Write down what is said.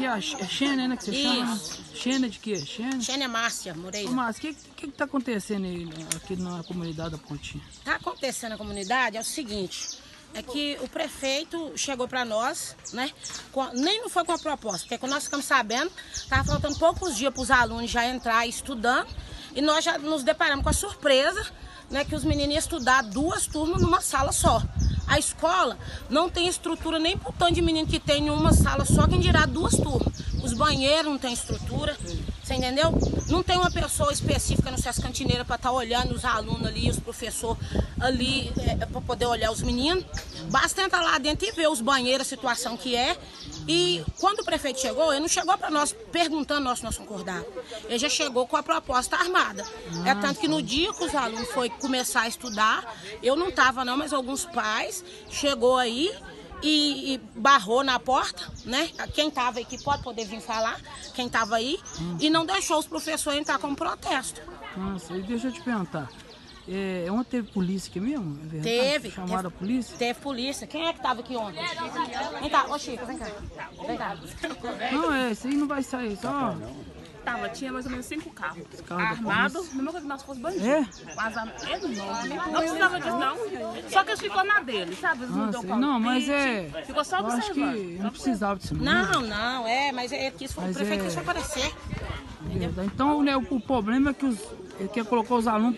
aqui é a X- é Xênia, né, que você chama? Isso. Xênia de quê? Xênia? Xênia Márcia Moreira. Ô, Márcio, o que, que que tá acontecendo aí aqui na comunidade da Pontinha? Está acontecendo na comunidade é o seguinte, é que o prefeito chegou para nós, né? com- nem não foi com a proposta, porque quando nós ficamos sabendo, estava faltando poucos dias para os alunos já entrar estudando, e nós já nos deparamos com a surpresa, né, que os meninos iam estudar duas turmas numa sala só. A escola não tem estrutura nem para o tanto de menino que tem em uma sala só, quem dirá duas turmas. Os banheiros não tem estrutura, você entendeu? Não tem uma pessoa específica no SESC Cantineira para estar olhando os alunos ali, os professores ali, para poder olhar os meninos. Basta entrar lá dentro e ver os banheiros, a situação que é. E quando o prefeito chegou, ele não chegou para nós perguntando nós se nós concordávamos. Ele já chegou com a proposta armada. É tanto que no dia que os alunos foi começar a estudar, eu não estava não, mas alguns pais chegou aí e, e barrou na porta, né? Quem estava aqui pode poder vir falar, quem estava aí, e não deixou os professores entrar com protesto. Nossa, e deixa eu te perguntar. É, ontem teve polícia aqui mesmo? É verdade? Teve. Chamaram teve, a polícia? Teve polícia. Quem é que estava aqui ontem? Vem cá, ô Chico, vem cá. Vem cá. Não, é, isso aí não vai sair, só. Tava, tinha mais ou menos cinco carros. Armados, mesmo que nós fosse bandido. É? Mas a- enorme. Não precisava disso, não. Só que eles ficou na dele, sabe? Eles não Ah, palpite. Não, mas é. Ficou só acho que observando. não precisava disso. Não, não, é, mas é que isso foi, o Mas prefeito é- quis aparecer. Então, né, o, o problema é que os, ele quer colocar os alunos